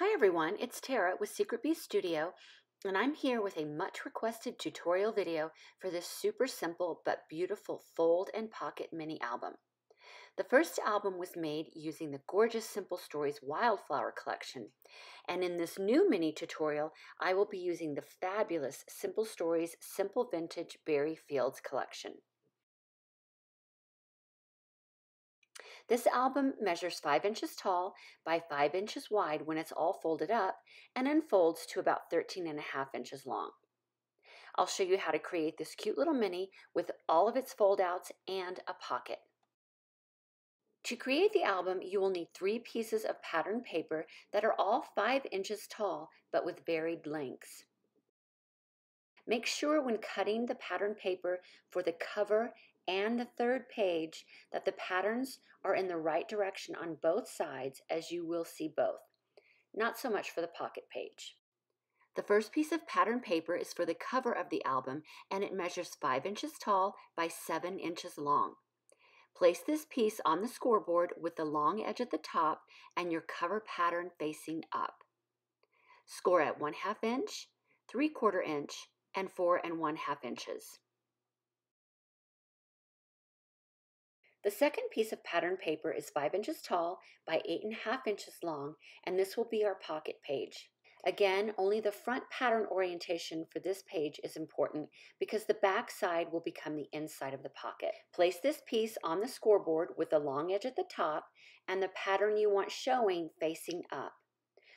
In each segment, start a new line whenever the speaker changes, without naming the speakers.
Hi everyone, it's Tara with Secretbees Studio, and I'm here with a much requested tutorial video for this super simple but beautiful fold and pocket mini album. The first album was made using the gorgeous Simple Stories Wildflower collection, and in this new mini tutorial, I will be using the fabulous Simple Stories Simple Vintage Berry Fields collection. This album measures 5 inches tall by 5 inches wide when it's all folded up and unfolds to about 13 and a half inches long. I'll show you how to create this cute little mini with all of its fold outs and a pocket. To create the album, you will need three pieces of pattern paper that are all 5 inches tall but with varied lengths. Make sure when cutting the pattern paper for the cover and the third page that the patterns are in the right direction on both sides as you will see both. Not so much for the pocket page. The first piece of pattern paper is for the cover of the album and it measures 5 inches tall by 7 inches long. Place this piece on the scoreboard with the long edge at the top and your cover pattern facing up. Score at 1 half inch, 3 quarter inch, and 4 and 1 half inches. The second piece of pattern paper is 5 inches tall by 8.5 inches long, and this will be our pocket page. Again, only the front pattern orientation for this page is important because the back side will become the inside of the pocket. Place this piece on the scoreboard with the long edge at the top and the pattern you want showing facing up.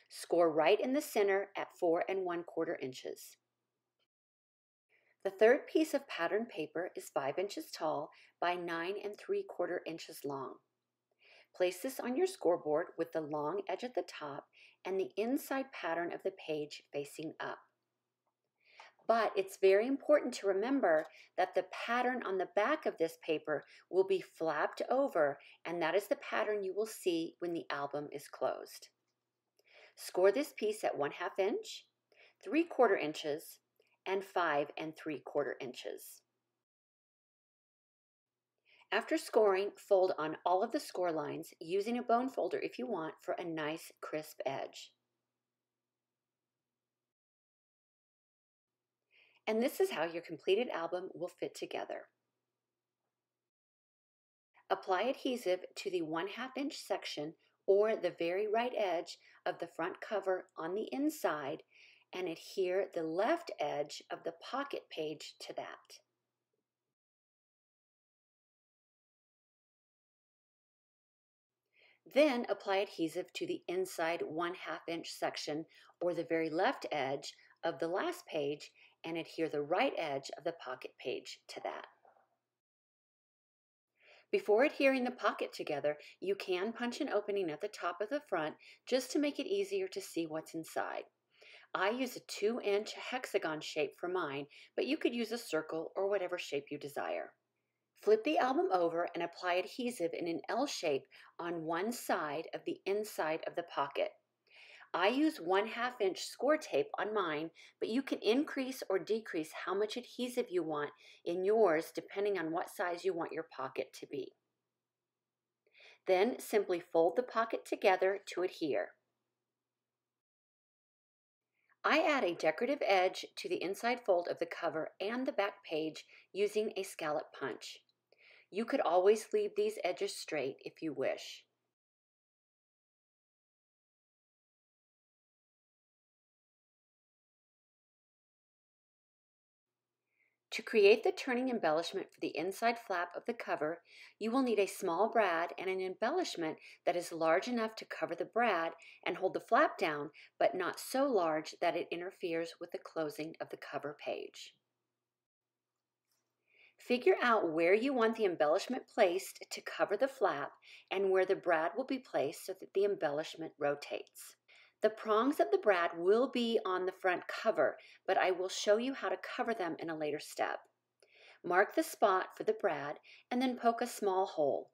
Score right in the center at 4 and 1 quarter inches. The third piece of pattern paper is 5 inches tall by 9 and 3 quarter inches long. Place this on your scoreboard with the long edge at the top and the inside pattern of the page facing up. But it's very important to remember that the pattern on the back of this paper will be flapped over and that is the pattern you will see when the album is closed. Score this piece at 1 half inch, 3 quarter inches, and 5 and 3 quarter inches. After scoring, fold on all of the score lines using a bone folder if you want for a nice crisp edge. And this is how your completed album will fit together. Apply adhesive to the 1 half inch section or the very right edge of the front cover on the inside and adhere the left edge of the pocket page to that. Then apply adhesive to the inside 1 half inch section or the very left edge of the last page and adhere the right edge of the pocket page to that. Before adhering the pocket together, you can punch an opening at the top of the front just to make it easier to see what's inside. I use a 2 inch hexagon shape for mine, but you could use a circle or whatever shape you desire. Flip the album over and apply adhesive in an L shape on one side of the inside of the pocket. I use 1 half inch score tape on mine, but you can increase or decrease how much adhesive you want in yours depending on what size you want your pocket to be. Then simply fold the pocket together to adhere. I add a decorative edge to the inside fold of the cover and the back page using a scallop punch. You could always leave these edges straight if you wish. To create the turning embellishment for the inside flap of the cover, you will need a small brad and an embellishment that is large enough to cover the brad and hold the flap down, but not so large that it interferes with the closing of the cover page. Figure out where you want the embellishment placed to cover the flap and where the brad will be placed so that the embellishment rotates. The prongs of the brad will be on the front cover, but I will show you how to cover them in a later step. Mark the spot for the brad and then poke a small hole.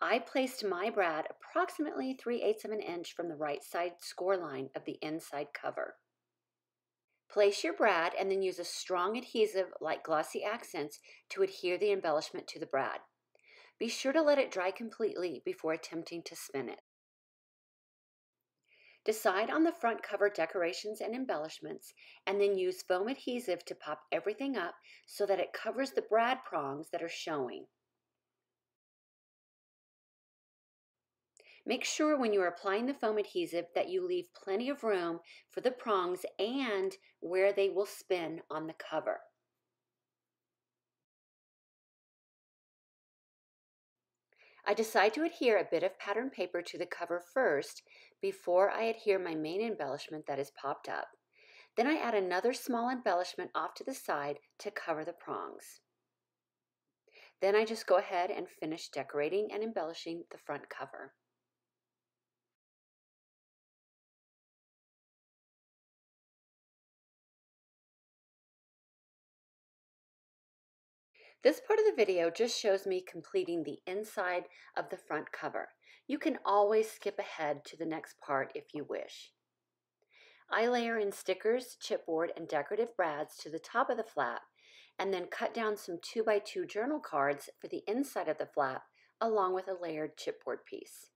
I placed my brad approximately 3 eighths of an inch from the right side score line of the inside cover. Place your brad and then use a strong adhesive like glossy accents to adhere the embellishment to the brad. Be sure to let it dry completely before attempting to spin it. Decide on the front cover decorations and embellishments, and then use foam adhesive to pop everything up so that it covers the brad prongs that are showing. Make sure when you are applying the foam adhesive that you leave plenty of room for the prongs and where they will spin on the cover. I decide to adhere a bit of pattern paper to the cover first before I adhere my main embellishment that is popped up. Then I add another small embellishment off to the side to cover the prongs. Then I just go ahead and finish decorating and embellishing the front cover. This part of the video just shows me completing the inside of the front cover. You can always skip ahead to the next part if you wish. I layer in stickers, chipboard, and decorative brads to the top of the flap, and then cut down some 2x2 journal cards for the inside of the flap, along with a layered chipboard piece.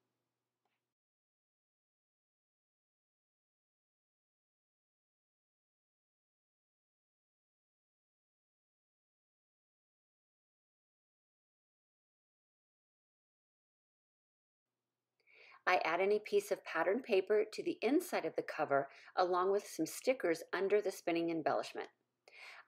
I add any piece of patterned paper to the inside of the cover along with some stickers under the spinning embellishment.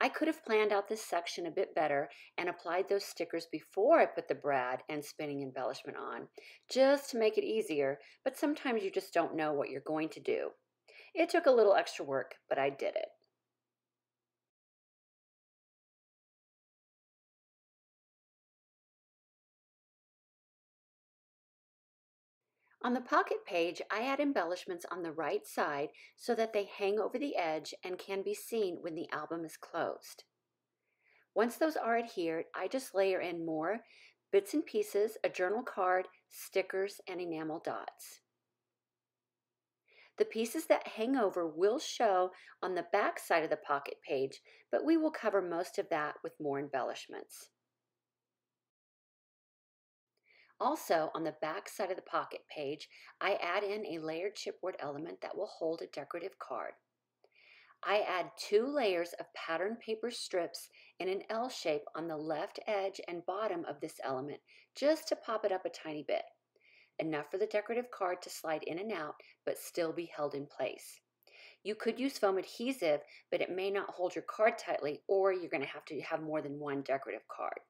I could have planned out this section a bit better and applied those stickers before I put the brad and spinning embellishment on, just to make it easier, but sometimes you just don't know what you're going to do. It took a little extra work, but I did it. On the pocket page, I add embellishments on the right side so that they hang over the edge and can be seen when the album is closed. Once those are adhered, I just layer in more bits and pieces, a journal card, stickers, and enamel dots. The pieces that hang over will show on the back side of the pocket page, but we will cover most of that with more embellishments. Also, on the back side of the pocket page, I add in a layered chipboard element that will hold a decorative card. I add two layers of patterned paper strips in an L shape on the left edge and bottom of this element, just to pop it up a tiny bit. Enough for the decorative card to slide in and out, but still be held in place. You could use foam adhesive, but it may not hold your card tightly, or you're going to have to have more than one decorative card.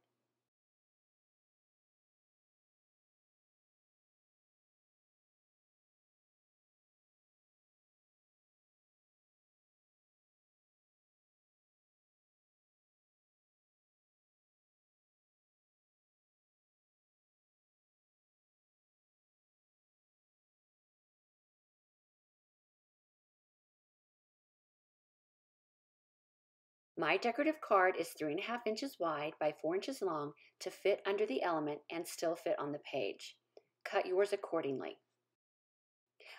My decorative card is three and a half inches wide by four inches long to fit under the element and still fit on the page. Cut yours accordingly.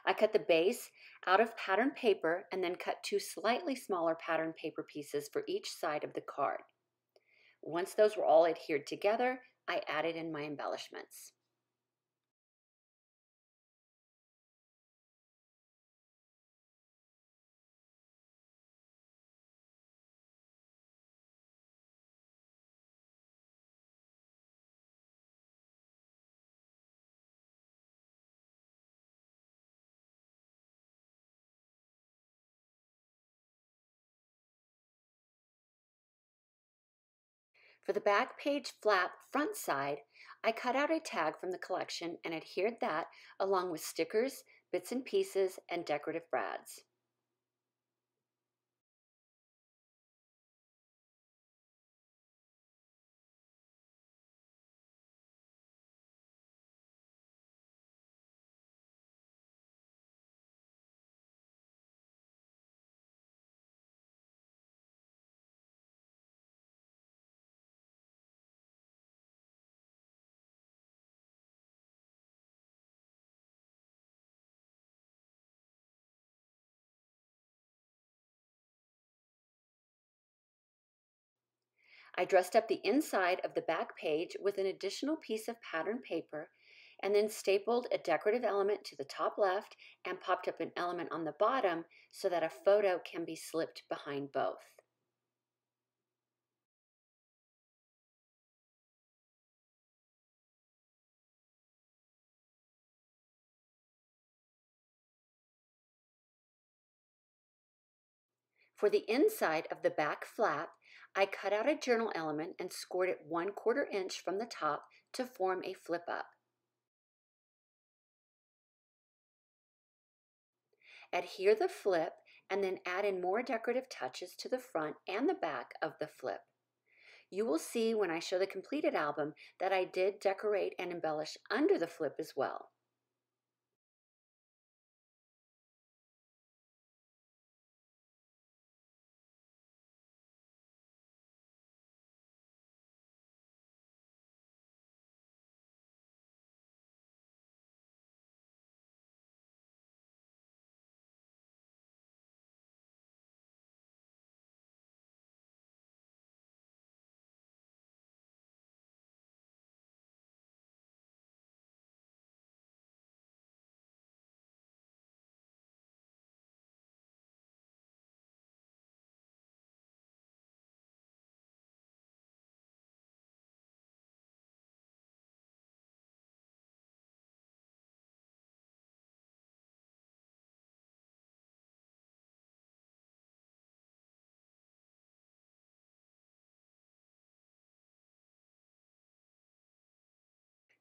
I cut the base out of patterned paper and then cut two slightly smaller patterned paper pieces for each side of the card. Once those were all adhered together, I added in my embellishments. For the back page flap front side, I cut out a tag from the collection and adhered that along with stickers, bits and pieces, and decorative brads. I dressed up the inside of the back page with an additional piece of patterned paper and then stapled a decorative element to the top left and popped up an element on the bottom so that a photo can be slipped behind both. For the inside of the back flap, I cut out a journal element and scored it one quarter inch from the top to form a flip up. Adhere the flip and then add in more decorative touches to the front and the back of the flip. You will see when I show the completed album that I did decorate and embellish under the flip as well.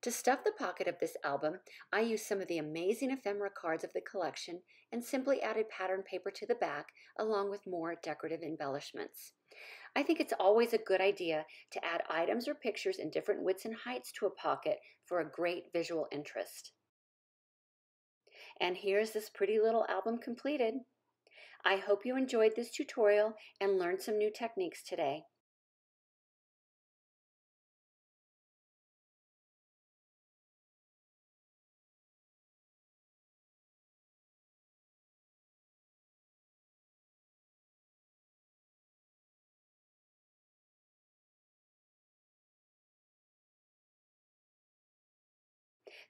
To stuff the pocket of this album, I used some of the amazing ephemera cards of the collection and simply added pattern paper to the back along with more decorative embellishments. I think it's always a good idea to add items or pictures in different widths and heights to a pocket for a great visual interest. And here's this pretty little album completed. I hope you enjoyed this tutorial and learned some new techniques today.